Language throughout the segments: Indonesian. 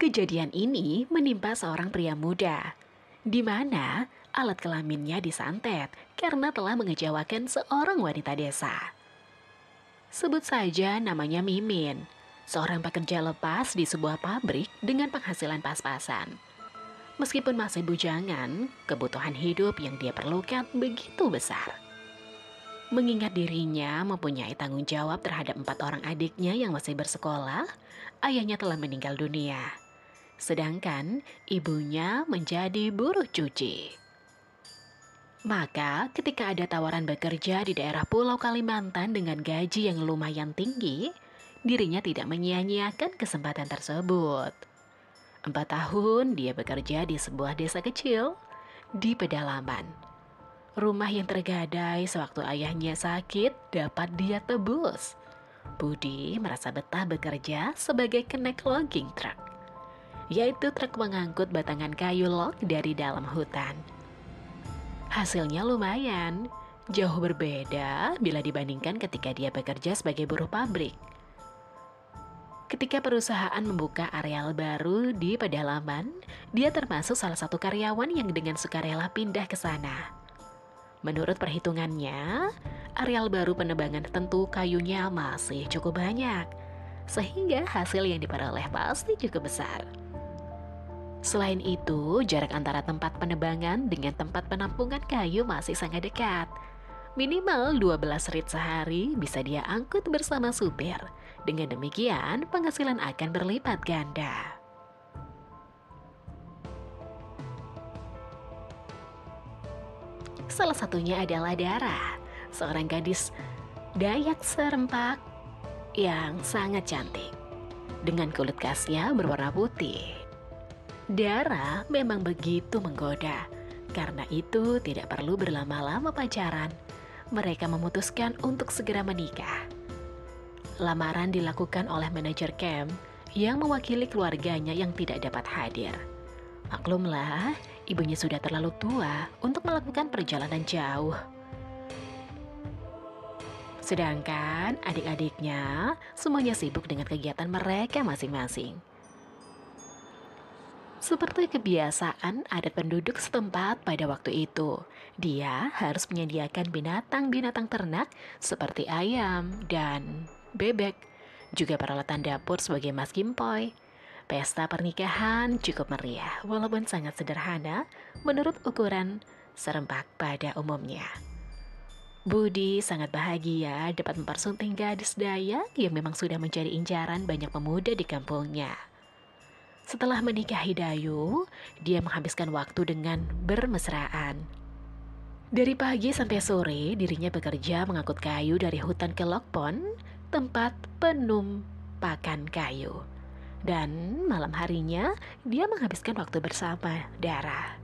Kejadian ini menimpa seorang pria muda, di mana alat kelaminnya disantet karena telah mengecewakan seorang wanita desa. Sebut saja namanya Mimin, seorang pekerja lepas di sebuah pabrik dengan penghasilan pas-pasan. Meskipun masih bujangan, kebutuhan hidup yang dia perlukan begitu besar. Mengingat dirinya mempunyai tanggung jawab terhadap empat orang adiknya yang masih bersekolah, ayahnya telah meninggal dunia. Sedangkan ibunya menjadi buruh cuci. Maka ketika ada tawaran bekerja di daerah Pulau Kalimantan dengan gaji yang lumayan tinggi, dirinya tidak menyia-nyiakan kesempatan tersebut. Empat tahun dia bekerja di sebuah desa kecil di pedalaman Rumah yang tergadai sewaktu ayahnya sakit dapat dia tebus. Budi merasa betah bekerja sebagai kenek logging truck, yaitu truk mengangkut batangan kayu log dari dalam hutan. Hasilnya lumayan, jauh berbeda bila dibandingkan ketika dia bekerja sebagai buruh pabrik. Ketika perusahaan membuka areal baru di pedalaman, dia termasuk salah satu karyawan yang dengan sukarela pindah ke sana. Menurut perhitungannya, areal baru penebangan tentu kayunya masih cukup banyak, sehingga hasil yang diperoleh pasti cukup besar. Selain itu, jarak antara tempat penebangan dengan tempat penampungan kayu masih sangat dekat. Minimal 12 rit sehari bisa dia angkut bersama supir. Dengan demikian, penghasilan akan berlipat ganda. Salah satunya adalah Dara, seorang gadis Dayak serempak yang sangat cantik. Dengan kulit khasnya berwarna putih. Dara memang begitu menggoda. Karena itu tidak perlu berlama-lama pacaran. Mereka memutuskan untuk segera menikah. Lamaran dilakukan oleh manajer camp yang mewakili keluarganya yang tidak dapat hadir. Maklumlah, ibunya sudah terlalu tua untuk melakukan perjalanan jauh. Sedangkan adik-adiknya semuanya sibuk dengan kegiatan mereka masing-masing. Seperti kebiasaan adat penduduk setempat pada waktu itu, dia harus menyediakan binatang-binatang ternak seperti ayam dan bebek, juga peralatan dapur sebagai mas kimpoy, Pesta pernikahan cukup meriah, walaupun sangat sederhana menurut ukuran serempak pada umumnya. Budi sangat bahagia dapat mempersunting gadis Dayak yang memang sudah menjadi incaran banyak pemuda di kampungnya. Setelah menikahi Dayu, dia menghabiskan waktu dengan bermesraan. Dari pagi sampai sore, dirinya bekerja mengangkut kayu dari hutan ke Lokpon, tempat penumpakan kayu. Dan malam harinya, dia menghabiskan waktu bersama Dara.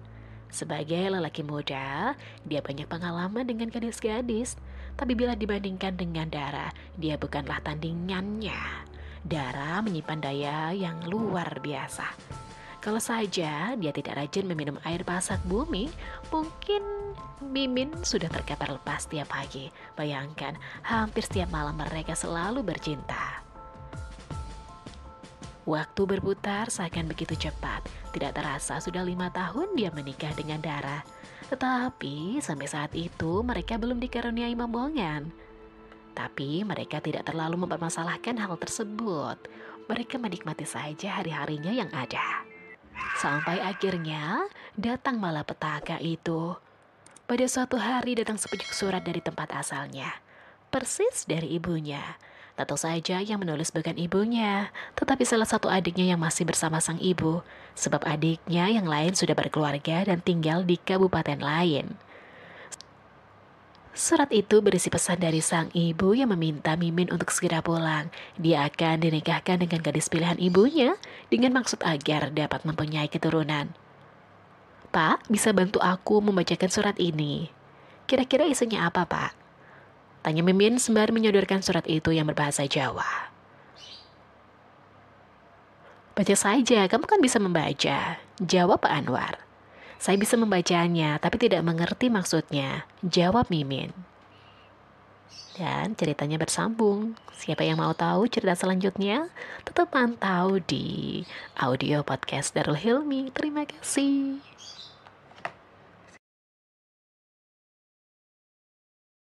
Sebagai lelaki muda, dia banyak pengalaman dengan gadis-gadis. Tapi bila dibandingkan dengan Dara, dia bukanlah tandingannya. Dara menyimpan daya yang luar biasa. Kalau saja dia tidak rajin meminum air pasak bumi, mungkin Mimin sudah terkapar lepas setiap pagi. Bayangkan, hampir setiap malam mereka selalu bercinta. Waktu berputar seakan begitu cepat. Tidak terasa sudah lima tahun dia menikah dengan Dara. Tetapi sampai saat itu mereka belum dikaruniai momongan. Tapi mereka tidak terlalu mempermasalahkan hal tersebut. Mereka menikmati saja hari-harinya yang ada. Sampai akhirnya datang malapetaka itu. Pada suatu hari datang sepucuk surat dari tempat asalnya. Persis dari ibunya Tentu saja yang menulis bukan ibunya, tetapi salah satu adiknya yang masih bersama sang ibu, sebab adiknya yang lain sudah berkeluarga dan tinggal di kabupaten lain. Surat itu berisi pesan dari sang ibu yang meminta Mimin untuk segera pulang. Dia akan dinikahkan dengan gadis pilihan ibunya dengan maksud agar dapat mempunyai keturunan. Pak, bisa bantu aku membacakan surat ini? Kira-kira isinya apa, Pak? Tanya Mimin sembari menyodorkan surat itu yang berbahasa Jawa. Baca saja, kamu kan bisa membaca. Jawab Pak Anwar. Saya bisa membacanya, tapi tidak mengerti maksudnya. Jawab Mimin. Dan ceritanya bersambung. Siapa yang mau tahu cerita selanjutnya? Tetap pantau di audio podcast Darul Hilmi. Terima kasih.